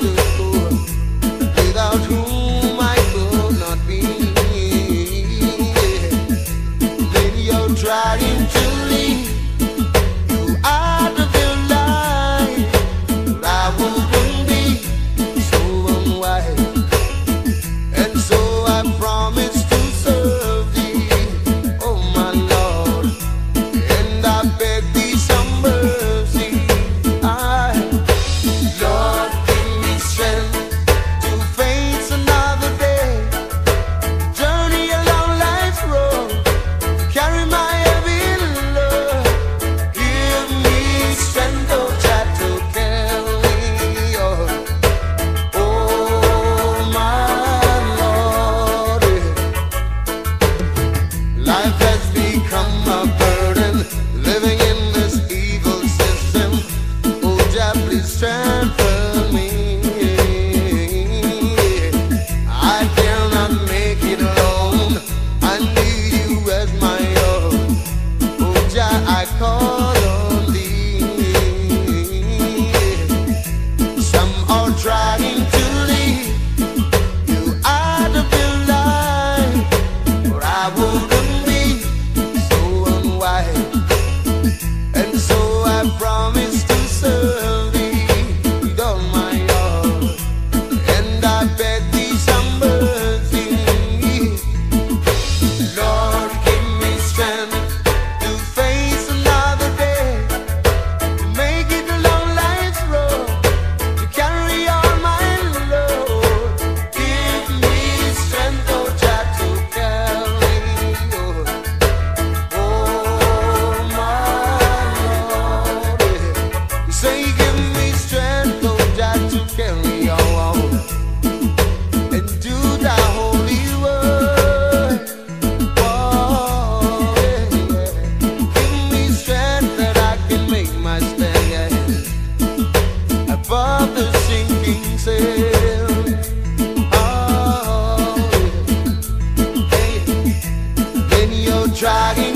good. Trying to leave you're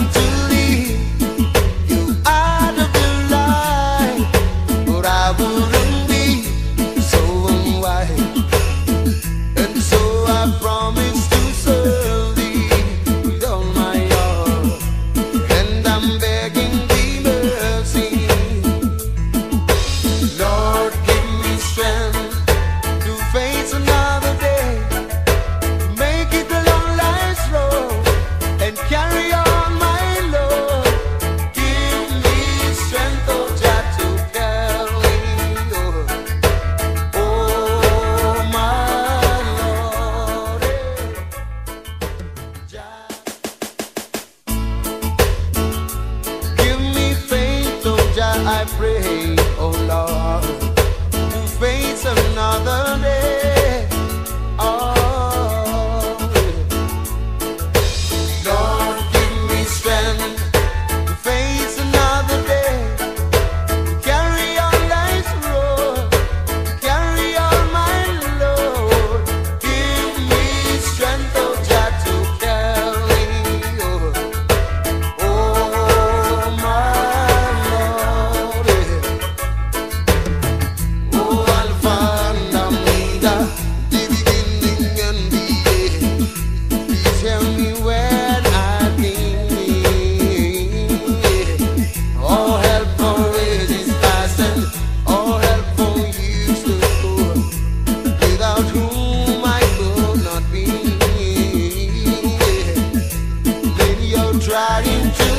Pray, trying to